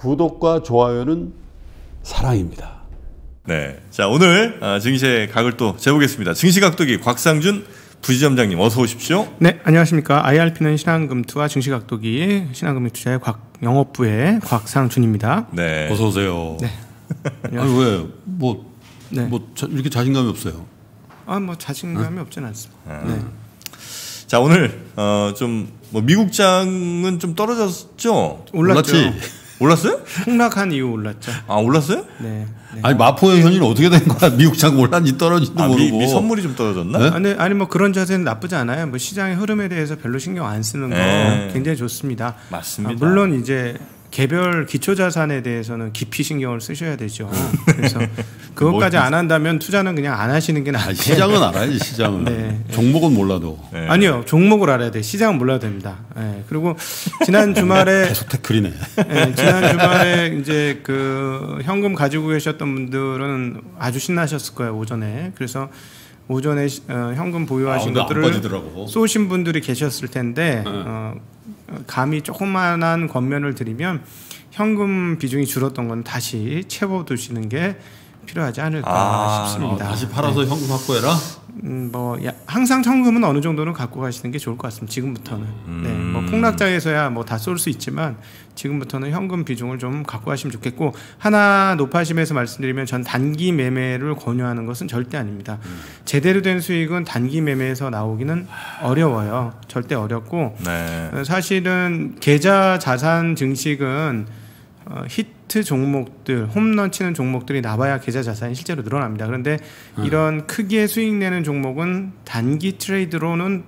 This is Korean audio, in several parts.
구독과 좋아요는 사랑입니다. 네. 자, 오늘 어, 증시의 각을 또 재보겠습니다. 증시각도기 곽상준 부지점장님 어서 오십시오. 네, 안녕하십니까. IRP는 신한금투와 증시각도기 신한금투자의 곽 영업부의 곽상준입니다. 네. 어서 오세요. 네. 아니 왜? 뭐, 네. 뭐 자, 이렇게 자신감이 없어요. 아, 뭐 자신감이 없진 않습니다. 네. 자, 오늘 어, 좀뭐 미국장은 좀 떨어졌죠? 올랐죠. 올랐어요? 폭락한 이후 올랐죠. 아, 올랐어요? 네. 네. 아니 마포의 현실은 어떻게 된 거야? 미국 장 올랐는지 떨어진지도 아, 미, 모르고. 미 선물이 좀 떨어졌나? 네? 아니, 아니 뭐 그런 자세는 나쁘지 않아요. 뭐 시장의 흐름에 대해서 별로 신경 안 쓰는 거 네. 굉장히 좋습니다. 맞습니다. 아, 물론 이제 개별 기초 자산에 대해서는 깊이 신경을 쓰셔야 되죠. 그래서 그것까지 안 한다면 투자는 그냥 안 하시는 게 아, 나아요. 시장은 알아야지 시장은. 네. 종목은 몰라도. 네. 아니요 종목을 알아야 돼 시장은 몰라도 됩니다. 예, 그리고 지난 주말에 계속 태클이네. 예, 지난 주말에 이제 그 현금 가지고 계셨던 분들은 아주 신나셨을 거예요 오전에 그래서 오전에 시- 어, 현금 보유하신 아, 것들을. 쏘신 분들이 계셨을 텐데 어, 감히 조그만한 권면을 드리면 현금 비중이 줄었던 건 다시 채워두시는 게 필요하지 않을까 아, 어, 싶습니다. 다시 팔아서 현금 확보해라. 음, 뭐 야, 항상 현금은 어느 정도는 갖고 가시는 게 좋을 것 같습니다. 지금부터는. 네, 뭐 폭락장에서야 뭐 다 쏠 수 있지만 지금부터는 현금 비중을 좀 갖고 가시면 좋겠고 하나 높아심에서 말씀드리면 전 단기 매매를 권유하는 것은 절대 아닙니다. 제대로 된 수익은 단기 매매에서 나오기는 어려워요. 절대 어렵고 네. 어, 사실은 계좌 자산 증식은 어, 히트 종목들, 홈런 치는 종목들이 나봐야 계좌 자산이 실제로 늘어납니다. 그런데 이런 크게 수익 내는 종목은 단기 트레이드로는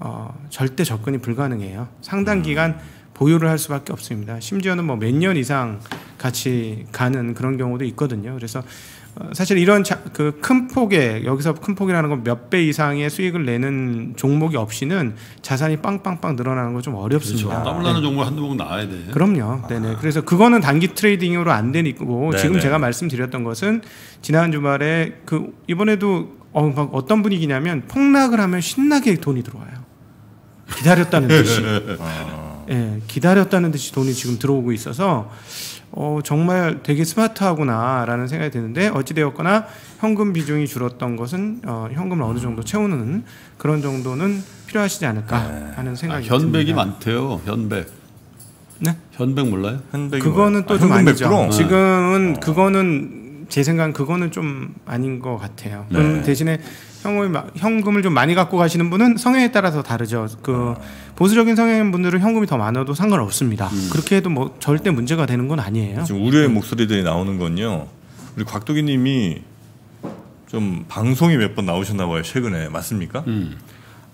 어, 절대 접근이 불가능해요. 상당 기간 보유를 할 수밖에 없습니다. 심지어는 뭐 몇 년 이상 같이 가는 그런 경우도 있거든요. 그래서 어, 사실 이런 그 큰 폭의 여기서 큰 폭이라는 건 몇 배 이상의 수익을 내는 종목이 없이는 자산이 빵빵빵 늘어나는 건좀 그렇죠. 어렵습니다. 따블 나는 종목 한두 번 나와야 돼. 그럼요. 네네. 그래서 그거는 단기 trading으로 안 되고 네네. 지금 제가 말씀드렸던 것은 지난 주말에 그 이번에도 어, 막 어떤 분위기냐면 폭락을 하면 신나게 돈이 들어와요. 기다렸다는 듯이. 예, 기다렸다는 듯이 돈이 지금 들어오고 있어서 어, 정말 되게 스마트하구나라는 생각이 드는데 어찌되었거나 현금 비중이 줄었던 것은 어, 현금을 어느 정도 채우는 그런 정도는 필요하시지 않을까 하는 아, 생각이 현백이 듭니다. 많대요. 현백. 네? 현백 몰라요? 현백이 그거는 뭐야? 또 아, 좀 아니죠. 100%? 지금은 어. 그거는 제 생각 은 그거는 좀 아닌 것 같아요. 네. 대신에 현금을 마- 현금을 좀 많이 갖고 가시는 분은 성향에 따라서 다르죠. 그 보수적인 성향인 분들은 현금이 더 많아도 상관없습니다. 음. 그렇게 해도 뭐 절대 문제가 되는 건 아니에요. 지금 우려의 목소리들이 나오는 건요. 우리 곽도기님이 좀 방송이 몇 번 나오셨나 봐요 최근에 맞습니까? 음.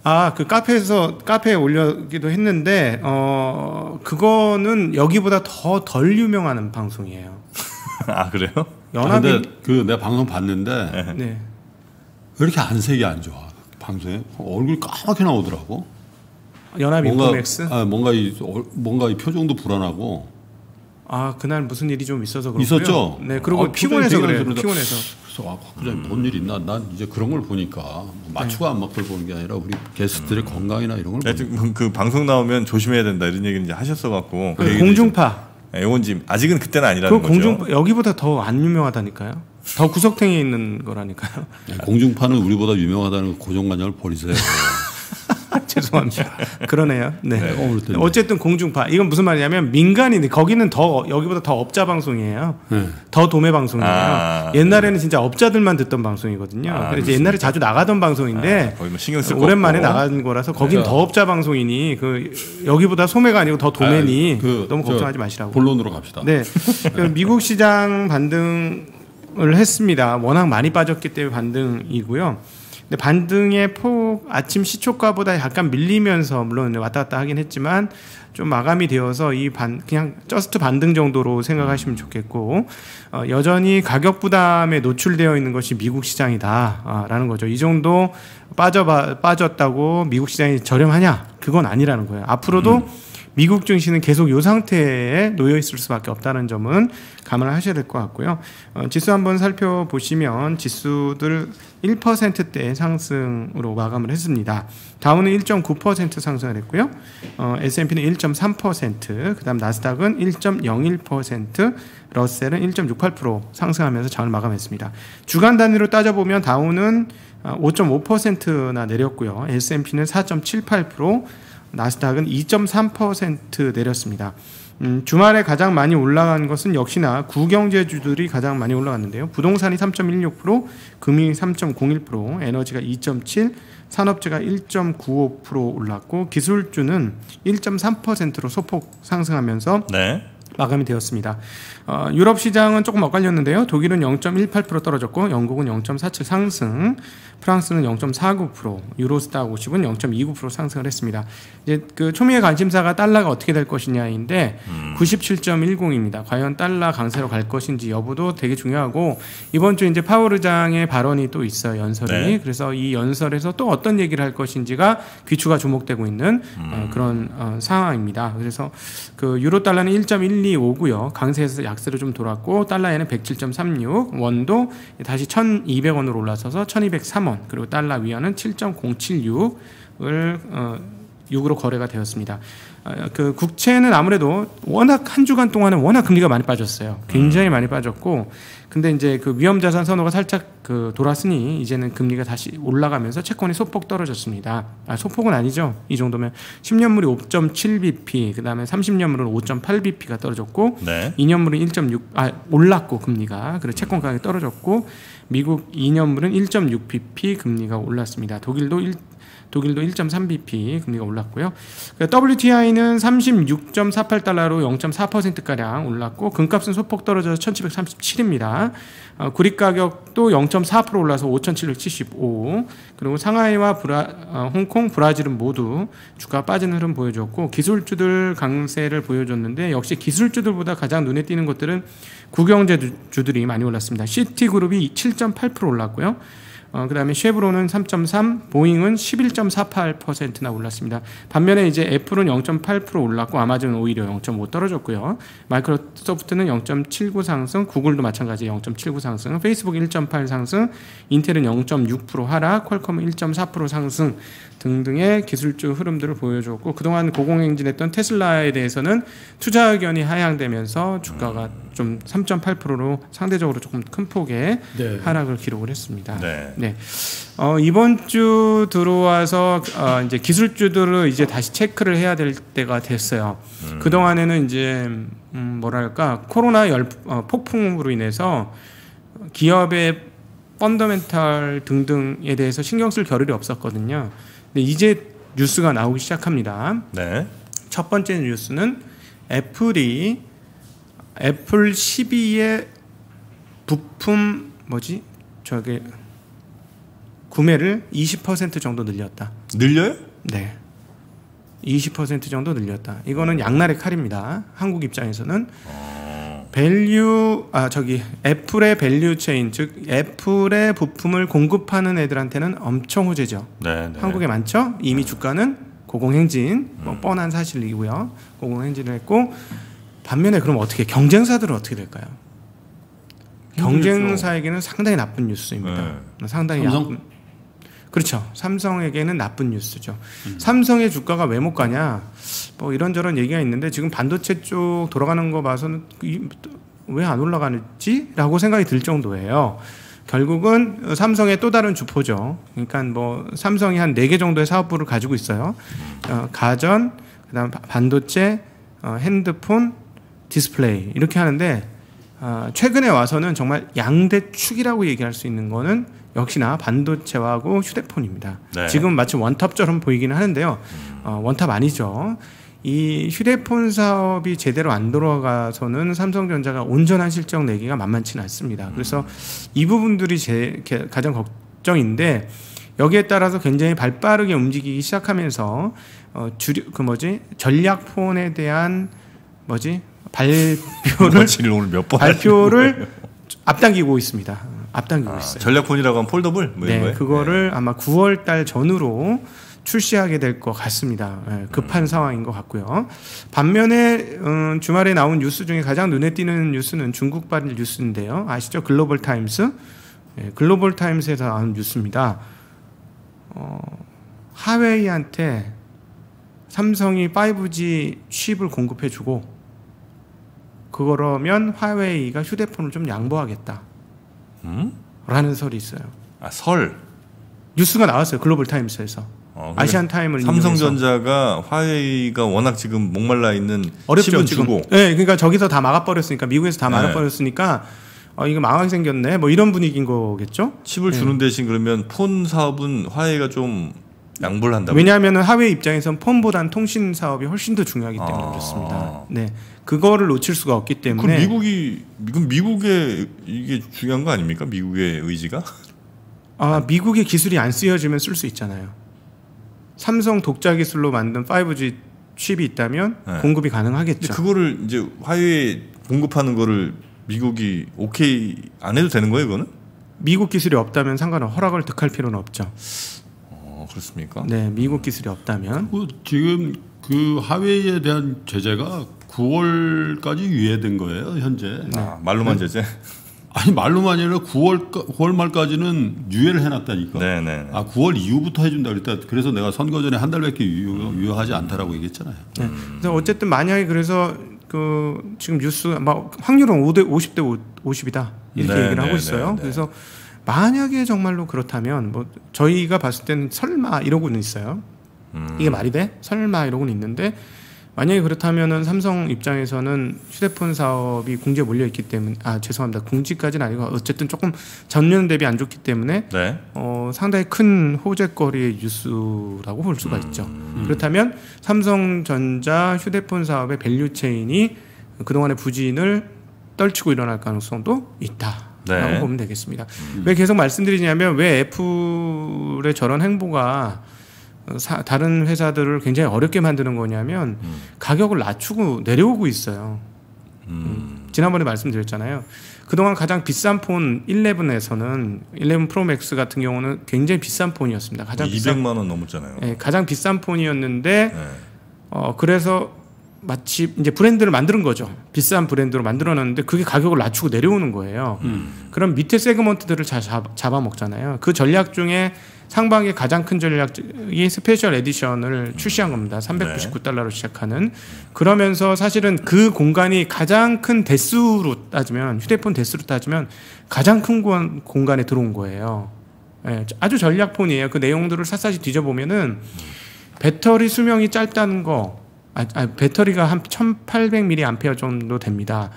아, 그 카페에서 카페에 올려기도 했는데 어 그거는 여기보다 더 덜 유명한 방송이에요. 아 그래요? 연합이 근데 그 내가 방송 봤는데 네. 왜 이렇게 안색이 안 좋아? 방송에 얼굴 까맣게 나오더라고. 연합 뭔가 인포맥스. 아, 뭔가 이 얼- 뭔가 이 표정도 불안하고 아 그날 무슨 일이 좀 있어서 그렇고요. 있었죠? 네 그리고 아, 피곤해서 그래요. 되게 피곤해서. 그래서 아, 부장님 뭔일 있나? 난 이제 그런 걸 보니까 뭐 맞추고 안 맞고를 보는 게 아니라 우리 게스트들의 건강이나 이런 걸 보니까 하여튼 그, 그 방송 나오면 조심해야 된다 이런 얘기를 이제 하셨어 갖고 그 공중파. 이건 지금 아직은 그때는 아니라는 그 거죠. 공중 여기보다 더 안 유명하다니까요. 더 구석탱이에 있는 거라니까요. 네, 공중파는 우리보다 유명하다는 고정관념을 버리세요. 죄송합니다. 그러네요. 네. 네, 어. 어쨌든 공중파. 이건 무슨 말이냐면 민간인데 거기는 더 여기보다 더 업자 방송이에요. 네. 더 도매 방송이에요. 아, 옛날에는 진짜 업자들만 듣던 방송이거든요. 아, 그래서 옛날에 자주 나가던 방송인데 아, 거의 뭐 신경 쓸거 오랜만에 없고. 나간 거라서 거긴 그러니까. 더 업자 방송이니 그 여기보다 소매가 아니고 더 도매니 아, 그, 너무 저, 걱정하지 마시라고. 본론으로 갑시다. 네, 그 미국 시장 반등 을 했습니다. 워낙 많이 빠졌기 때문에 반등이고요. 근데 반등의 폭 아침 시초가보다 약간 밀리면서 물론 왔다 갔다 하긴 했지만 좀 마감이 되어서 이 반 그냥 just 반등 정도로 생각하시면 좋겠고 어, 여전히 가격 부담에 노출되어 있는 것이 미국 시장이다라는 거죠. 이 정도 빠져 빠졌다고 미국 시장이 저렴하냐? 그건 아니라는 거예요. 앞으로도 미국 증시는 계속 이 상태에 놓여 있을 수밖에 없다는 점은 감안을 하셔야 될 것 같고요. 어, 지수 한번 살펴보시면 지수들 1%대 상승으로 마감을 했습니다. 다우는 1.9% 상승을 했고요. 어, S&P는 1.3%, 그다음 나스닥은 1.01%, 러셀은 1.68% 상승하면서 장을 마감했습니다. 주간 단위로 따져보면 다우는 5.5%나 내렸고요. S&P는 4.78%, 나스닥은 2.3% 내렸습니다. 음, 주말에 가장 많이 올라간 것은 역시나 구경제주들이 가장 많이 올라갔는데요. 부동산이 3.16%, 금이 3.01%, 에너지가 2.7%, 산업재가 1.95% 올랐고 기술주는 1.3%로 소폭 상승하면서 네. 마감이 되었습니다. 어, 유럽 시장은 조금 엇갈렸는데요. 독일은 0.18% 떨어졌고 영국은 0.47 상승, 프랑스는 0.49%, 유로스타 50은 0.29% 상승을 했습니다. 이제 그 초미의 관심사가 달러가 어떻게 될 것이냐인데 음. 97.10입니다. 과연 달러 강세로 갈 것인지 여부도 되게 중요하고 이번 주 이제 파월 의장의 발언이 또 있어요. 연설이. 네. 그래서 이 연설에서 또 어떤 얘기를 할 것인지가 귀추가 주목되고 있는 음. 어, 그런 어, 상황입니다. 그래서 그 유로 달러는 1.1259고요. 강세에서 약세로 좀 돌았고 달러에는 107.36, 원도 다시 1,200원으로 올라서서 1,203원 원 그리고 달러 위안은 7.076을 어, 6으로 거래가 되었습니다. 어, 그 국채는 아무래도 워낙 한 주간 동안은 워낙 금리가 많이 빠졌어요. 굉장히 많이 빠졌고 근데 이제 그 위험 자산 선호가 살짝 그 돌았으니 이제는 금리가 다시 올라가면서 채권이 소폭 떨어졌습니다. 아, 소폭은 아니죠. 이 정도면 10년물이 5.7bp, 그 다음에 30년물은 5.8bp가 떨어졌고 네. 2년물은 1.6 아, 올랐고 금리가. 그리고 채권 가격이 떨어졌고 미국 2년물은 1.6bp 금리가 올랐습니다. 독일도 1 독일도 1.3bp 금리가 올랐고요. WTI는 36.48달러로 0.4%가량 올랐고 금값은 소폭 떨어져서 1737입니다. 어, 구리 가격도 0.4% 올라서 5775 그리고 상하이와 브라, 어, 홍콩, 브라질은 모두 주가 빠진 흐름 보여줬고 기술주들 강세를 보여줬는데 역시 기술주들보다 가장 눈에 띄는 것들은 국영제주들이 많이 올랐습니다. 시티그룹이 7.8% 올랐고요. 어, 그 다음에 쉐브론은 3.3, 보잉은 11.48%나 올랐습니다. 반면에 이제 애플은 0.8% 올랐고 아마존은 오히려 0.5 떨어졌고요. 마이크로소프트는 0.79 상승, 구글도 마찬가지 0.79 상승, 페이스북 1.8 상승, 인텔은 0.6% 하락, 퀄컴은 1.4% 상승 등등의 기술적 흐름들을 보여줬고 그동안 고공행진했던 테슬라에 대해서는 투자 의견이 하향되면서 주가가 음. 좀 3.8%로 상대적으로 조금 큰 폭의 네. 하락을 기록을 했습니다. 네. 네. 어, 이번 주 들어와서 어, 이제 기술주들을 이제 다시 체크를 해야 될 때가 됐어요. 음. 그 동안에는 이제 음, 뭐랄까 코로나 열 어, 폭풍으로 인해서 기업의 fundamental 등등에 대해서 신경 쓸 겨를이 없었거든요. 근데 이제 뉴스가 나오기 시작합니다. 네. 첫 번째 뉴스는 애플이 애플 12의 부품 뭐지? 저기 구매를 20% 정도 늘렸다. 늘려요? 네. 20% 정도 늘렸다. 이거는 양날의 칼입니다. 한국 입장에서는 어... value 아 저기 애플의 value chain 즉 애플의 부품을 공급하는 애들한테는 엄청 호재죠. 네, 네. 한국에 많죠. 이미 네. 주가는 고공행진 뭐 음. 뻔한 사실이고요. 고공행진을 했고 반면에 그럼 어떻게 경쟁사들은 어떻게 될까요? 경쟁사에게는 상당히 나쁜 뉴스입니다. 네. 상당히 삼성? 나쁜 그렇죠. 삼성에게는 나쁜 뉴스죠. 음. 삼성의 주가가 왜 못 가냐? 뭐 이런저런 얘기가 있는데 지금 반도체 쪽 돌아가는 거 봐서는 왜 안 올라가는지라고 생각이 들 정도예요. 결국은 삼성의 또 다른 주포죠. 그러니까 뭐 삼성이 한 네 개 정도의 사업부를 가지고 있어요. 어, 가전, 그다음 반도체, 어, 핸드폰, 디스플레이 이렇게 하는데 어, 최근에 와서는 정말 양대 축이라고 얘기할 수 있는 거는 역시나 반도체하고 휴대폰입니다. 네. 지금 마치 one top처럼 보이기는 하는데요. 어, one top 아니죠. 이 휴대폰 사업이 제대로 안 돌아가서는 삼성전자가 온전한 실적 내기가 만만치는 않습니다. 그래서 이 부분들이 제 가장 걱정인데 여기에 따라서 굉장히 발빠르게 움직이기 시작하면서 어, 주류 그 뭐지 전략폰에 대한 뭐지 발표를 오늘 몇 번 발표를 앞당기고 있습니다. 앞당기고 아, 있어요. 전략폰이라고 하면 foldable? 뭐 네, 그거를 네. 아마 9월 달 전후로 출시하게 될 것 같습니다. 예, 급한 상황인 것 같고요. 반면에 음, 주말에 나온 뉴스 중에 가장 눈에 띄는 뉴스는 중국발 뉴스인데요. 아시죠? 글로벌 타임스. 예, 글로벌 타임스에서 나온 뉴스입니다. 어, 화웨이한테 삼성이 5G 칩을 공급해주고 그러면 화웨이가 휴대폰을 좀 양보하겠다. 음? 라는 설이 있어요. 아, 설. 뉴스가 나왔어요. 글로벌 타임스에서. 어, 아시안 타임을 인용해서. 삼성전자가 화웨이가 워낙 지금 목말라 있는 어렵죠 지금. 주고 네, 그러니까 저기서 다 막아버렸으니까 미국에서 다 네. 막아버렸으니까 어, 이거 망하게 생겼네. 뭐 이런 분위기인 거겠죠. 칩을 네. 주는 대신 그러면 폰 사업은 화웨이가 좀 양보를 한다고. 왜냐하면 하웨이 입장에선 폰보단 통신 사업이 훨씬 더 중요하기 때문에 아. 그렇습니다. 네, 그거를 놓칠 수가 없기 그 때문에 미국이 그럼 미국의 이게 중요한 거 아닙니까? 미국의 의지가? 아, 미국의 기술이 안 쓰여지면 쓸 수 있잖아요. 삼성 독자 기술로 만든 5G 칩이 있다면 네. 공급이 가능하겠죠. 그거를 이제 화웨이 공급하는 거를 미국이 오케이 안 해도 되는 거예요, 그거는? 미국 기술이 없다면 상관은 허락을 득할 필요는 없죠. 어, 그렇습니까? 네, 미국 기술이 없다면 그 지금 그 하웨이에 대한 제재가 9월까지 유예된 거예요 현재. 아, 말로만 제재. 아니 말로만 아니라 9월 9월 말까지는 유예를 해놨다니까. 네, 네. 아 9월 이후부터 해준다 그랬다. 그래서 내가 선거 전에 한 달밖에 유효, 유효하지 않다라고 얘기했잖아요. 네. 그래서 어쨌든 만약에 그래서 그 지금 뉴스 막 확률은 5대 50대 50이다 이렇게 네, 얘기를 네, 하고 있어요. 네, 네. 그래서 만약에 정말로 그렇다면 뭐 저희가 봤을 때는 설마 이러고는 있어요. 음. 이게 말이 돼? 설마 이러고는 있는데 만약에 그렇다면은 삼성 입장에서는 휴대폰 사업이 궁지에 몰려 있기 때문에 아 죄송합니다 궁지까지는 아니고 어쨌든 조금 전년 대비 안 좋기 때문에 네. 어, 상당히 큰 호재거리의 뉴스라고 볼 수가 있죠. 음. 그렇다면 삼성전자 휴대폰 사업의 value chain이 그동안의 부진을 떨치고 일어날 가능성도 있다라고 네. 보면 되겠습니다. 왜 계속 말씀드리냐면 왜 애플의 저런 행보가 어, 사- 다른 회사들을 굉장히 어렵게 만드는 거냐면 음. 가격을 낮추고 내려오고 있어요. 음. 지난번에 말씀드렸잖아요. 그동안 가장 비싼 폰 11에서는 11 프로 맥스 같은 경우는 굉장히 비싼 폰이었습니다. 가장 비싼 200만 원 넘었잖아요. 예, 가장 비싼 폰이었는데 네. 어 그래서 마치 이제 브랜드를 만드는 거죠. 비싼 브랜드로 만들어 놨는데 그게 가격을 낮추고 내려오는 거예요. 그럼 밑에 segment들을 잘 잡, 잡아 먹잖아요. 그 전략 중에 상반기 가장 큰 전략이 special edition을 출시한 겁니다. 399달러로 시작하는. 그러면서 사실은 그 공간이 가장 큰 대수로 따지면 휴대폰 대수로 따지면 가장 큰 공- 공간에 들어온 거예요. 예, 아주 전략폰이에요. 그 내용들을 샅샅이 뒤져보면은 배터리 수명이 짧다는 거, 아, 아, 배터리가 한 1,800mAh 정도 됩니다.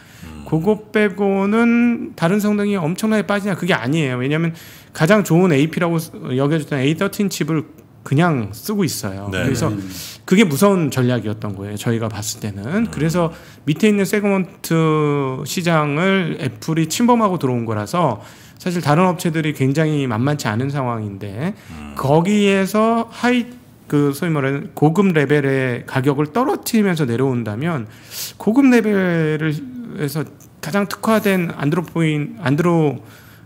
그거 빼고는 다른 성능이 엄청나게 빠지냐 그게 아니에요. 왜냐하면 가장 좋은 AP라고 여겨졌던 A13 칩을 그냥 쓰고 있어요. 네. 그래서 그게 무서운 전략이었던 거예요. 저희가 봤을 때는. 그래서 밑에 있는 세그먼트 시장을 애플이 침범하고 들어온 거라서 사실 다른 업체들이 굉장히 만만치 않은 상황인데 거기에서 high 그 소위 말하는 고급 레벨의 가격을 떨어뜨리면서 내려온다면 고급 레벨에서 가장 특화된 안드로포인 안드로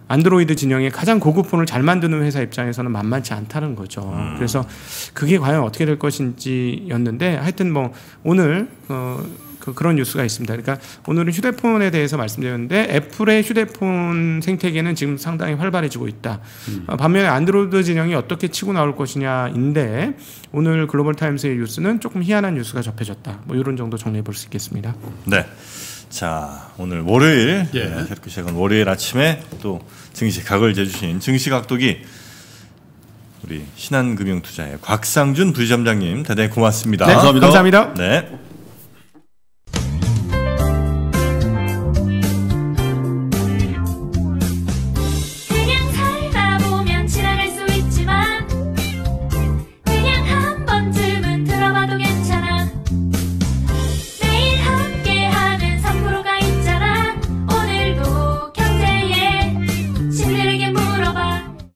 안드로이드 진영의 가장 고급 폰을 잘 만드는 회사 입장에서는 만만치 않다는 거죠. 그래서 그게 과연 어떻게 될 것인지였는데 하여튼 뭐 오늘 어, 그, 그런 뉴스가 있습니다. 그러니까 오늘은 휴대폰에 대해서 말씀드렸는데 애플의 휴대폰 생태계는 지금 상당히 활발해지고 있다. 어, 반면에 안드로이드 진영이 어떻게 치고 나올 것이냐인데 오늘 글로벌 타임스의 뉴스는 조금 희한한 뉴스가 접해졌다. 뭐 이런 정도 정리해 볼 수 있겠습니다. 네. 자, 오늘 월요일 예. 네, 새롭게 시작한 월요일 아침에 또 증시 각을 재주신 증시 각도기 우리 신한금융투자의 곽상준 부지점장님 대단히 고맙습니다. 네, 감사합니다. 네.